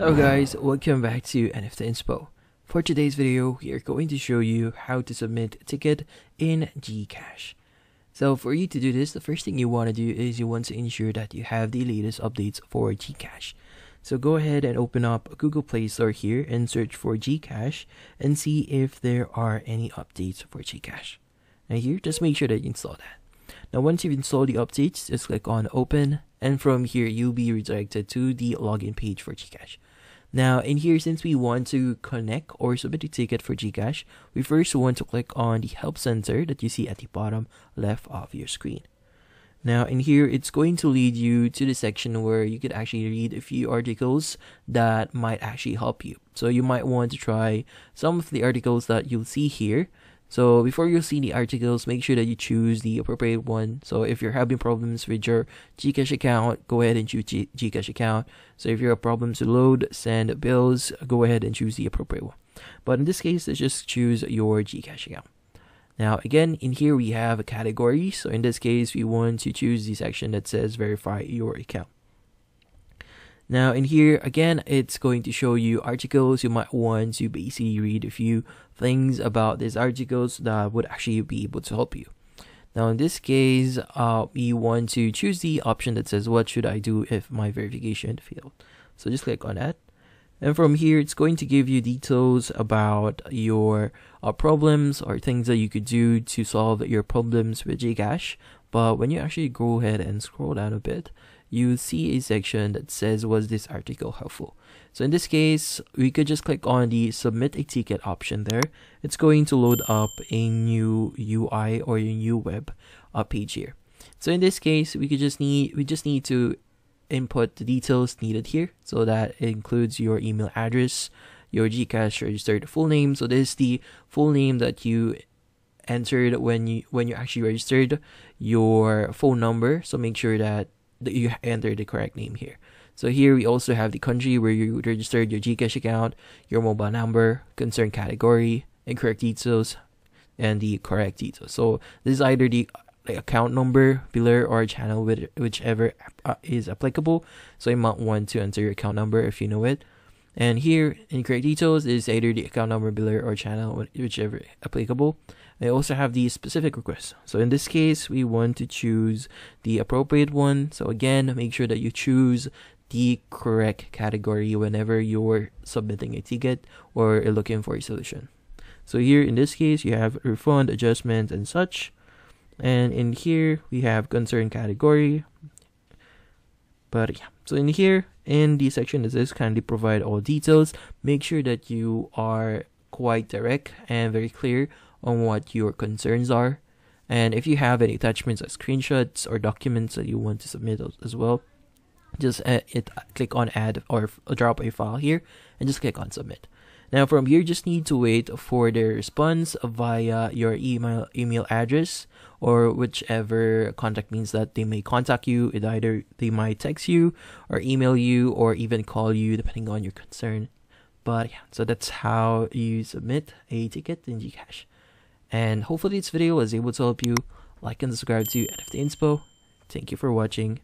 Hello guys, welcome back to NFT Inspo. For today's video, we are going to show you how to submit a ticket in Gcash. So for you to do this, the first thing you want to do is you want to ensure that you have the latest updates for Gcash. So go ahead and open up Google Play Store here and search for Gcash and see if there are any updates for Gcash. And here, just make sure that you install that. Now once you've installed the updates, just click on open and from here you'll be redirected to the login page for Gcash. Now in here, since we want to connect or submit a ticket for Gcash, we first want to click on the help center that you see at the bottom left of your screen. Now in here, it's going to lead you to the section where you could actually read a few articles that might actually help you. So you might want to try some of the articles that you'll see here so before you see the articles, make sure that you choose the appropriate one. So if you're having problems with your Gcash account, go ahead and choose G- Gcash account. So if you have problems to load, send bills, go ahead and choose the appropriate one. But in this case, let's just choose your Gcash account. Now again, in here we have a category. So in this case, we want to choose the section that says verify your account. Now in here, again, it's going to show you articles. You might want to basically read a few things about these articles that would actually be able to help you. Now in this case, uh, we want to choose the option that says what should I do if my verification failed. So just click on that. And from here, it's going to give you details about your uh, problems or things that you could do to solve your problems with Gcash. But when you actually go ahead and scroll down a bit, you see a section that says was this article helpful? So in this case we could just click on the submit a ticket option there. It's going to load up a new ui or a new web uh, page here. So in this case we could just need we just need to input the details needed here. So that includes your email address your gcash registered full name. So this is the full name that you entered when you when you actually registered your phone number. So make sure that that you enter the correct name here. So here we also have the country where you registered your Gcash account, your mobile number, concern category, incorrect details, and the correct details. So this is either the account number, biller, or channel, whichever uh, is applicable. So you might want to enter your account number if you know it. And here, incorrect details is either the account number, biller, or channel, whichever applicable. They also have the specific request. So in this case, we want to choose the appropriate one. So again, make sure that you choose the correct category whenever you're submitting a ticket or looking for a solution. So here in this case, you have refund, adjustment, and such. And in here, we have concern category. But yeah, so in here, in the section that says kindly provide all details, make sure that you are quite direct and very clear on what your concerns are. And if you have any attachments or screenshots or documents that you want to submit as well, just uh, it, click on add or drop a file here and just click on submit. Now from here, you just need to wait for their response via your email email address or whichever contact means that they may contact you. It either they might text you or email you or even call you depending on your concern. But yeah, so that's how you submit a ticket in Gcash. And hopefully this video was able to help you. Like and subscribe to NFT Inspo. Thank you for watching.